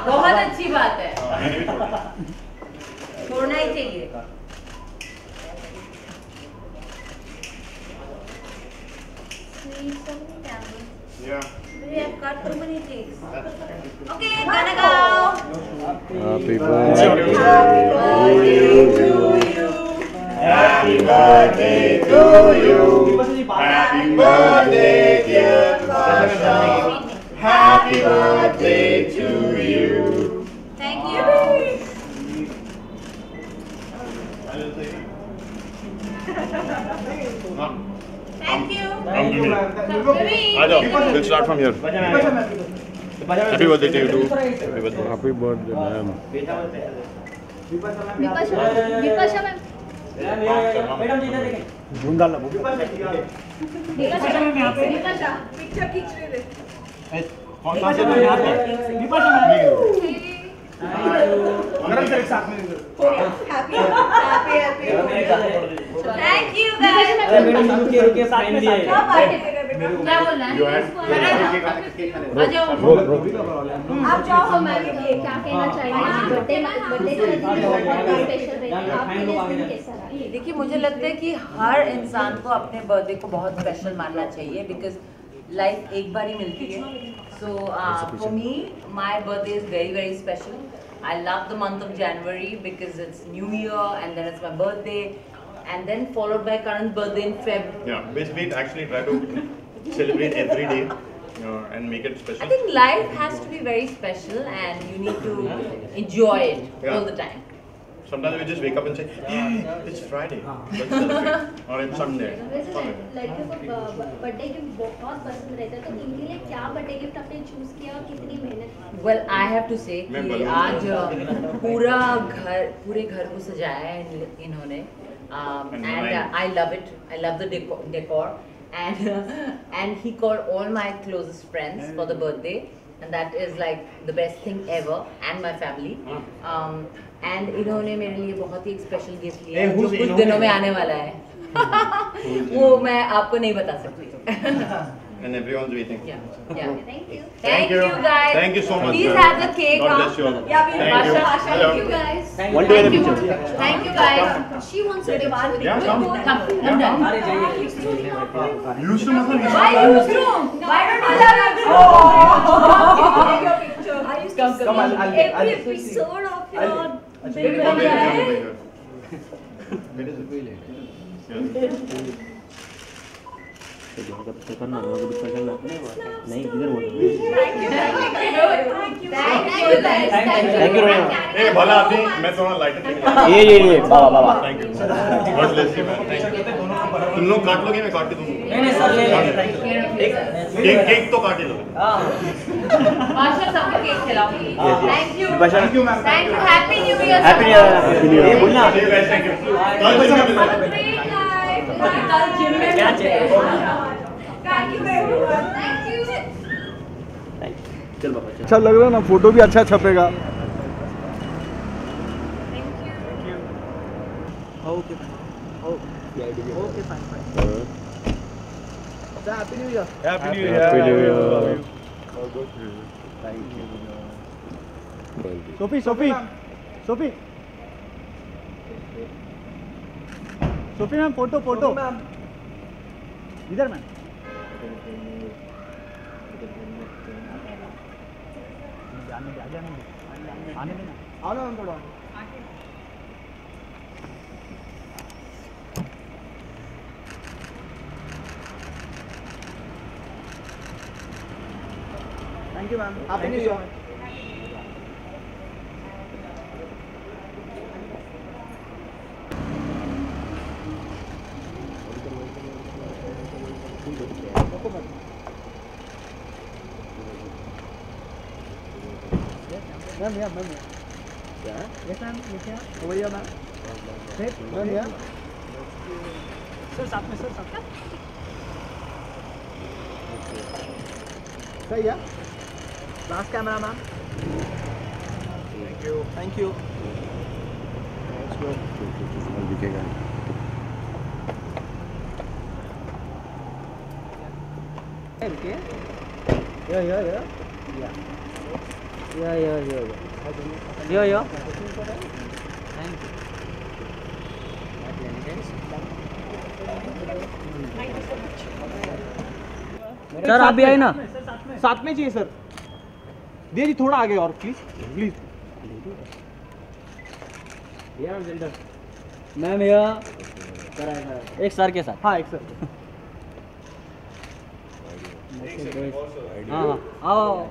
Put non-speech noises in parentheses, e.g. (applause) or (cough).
बहुत अच्छी बात है। छोड़ना ही चाहिए। Happy birthday to you. Thank you. Thank you. आ जाओ we'll start from here happy birthday to you too happy birthday Happy birthday, ma'am. Vipasha ma'am madam ji इधर देखें विपाशा मैम विपाशा कौन सा से यहाँ पे विपाशा मैम Thank you अरे guys. मैडम जी रुकिए रुकिए साथ में साथ में क्या बोलना है You जाओ आप जाओ क्या कहना चाहिए बर्थडे बर्थडे का स्पेशल रहता आपके लिए कैसा देखिए मुझे लगता है कि हर इंसान को अपने बर्थडे को बहुत स्पेशल मानना चाहिए बिकॉज़ लाइफ एक बार ही मिलती है so for me my birthday is very very special I love the month of January because it's new year and then it's my birthday and then followed by Karan's birthday in Feb yeah basically actually try to (laughs) celebrate every day uh, and make it I special think life has to be very special and you need to enjoy it Yeah. all the time. Sometimes we just wake up and say hey, it's Friday let's celebrate or it's Sunday. लड़कियों को birthday gift बहुत पसंद रहता है तो इनके लिए क्या बर्थडे गिफ्ट आपने चूज़ किया और कितनी मेहनत Well, I have to say मैं कि आज से- अ, पूरा घर पूरे घर को सजाया है इन्होंने And and. I love it I love the decor and and he called all my closest friends for the birthday and that is like the best thing ever and my family um, and इन्होंने मेरे लिए बहुत ही special special gift लिया Eh, है जो कुछ दिनों में आने वाला है वो मैं आपको नहीं बता सकती and everyone's waiting. Yeah. yeah. Thank you. Thank, Thank you. you guys. Thank you so much. Please have the cake. God bless you all. Yeah, we Thank, you. Thank you guys. Thank One you. Thank you guys. She wants to be one. Yeah, come. Come. Come. Come. Come. Come. Come. Come. Come. Come. Why don't you love your Oh. Come. come, come, every episode of your Big Bang. Where is it? (laughs) Where is? Yes. नहीं इधर बोल Thank you guys. Thank you, Rohit. ए भला आदमी मैं थोड़ा lighter ये ये ये बाबा बाबा thank you God bless you man तुम लोग काट लोगे मैं काट के दूँगा नहीं नहीं सर ले केक केक तो काट ही लो Basha, सबको केक खिलाऊँगी. You. Basha. Thank you. Happy New Year. Happy new year happy new year ये बोलना थैंक यू कल जिम में मिलते हैं. चल बाबा अच्छा लग रहा है ना फ़ोटो भी अच्छा छपेगा। Okay okay fine fine happy new year happy new year Sophie Sophie Sophie Sophie ma'am photo photo इधर मैम जाने दे आने दे आओ ना मैम थोड़ा thank you ma'am happy new year ma'am या मैम यस मैम लिखिए over here ma'am set ma'am या सर साथ में सर साथ में सही है last camera ma'am thank you thank you दिखेगा रुकिए या या या या यो यो यो यो यो सर आप भी आए ना? साथ में चाहिए सर। दिया जी थोड़ा आगे और प्लीज़ प्लीज़ मैम ये एक सर के साथ। हाँ एक सर। (laughs) हाँ हाँ। आओ।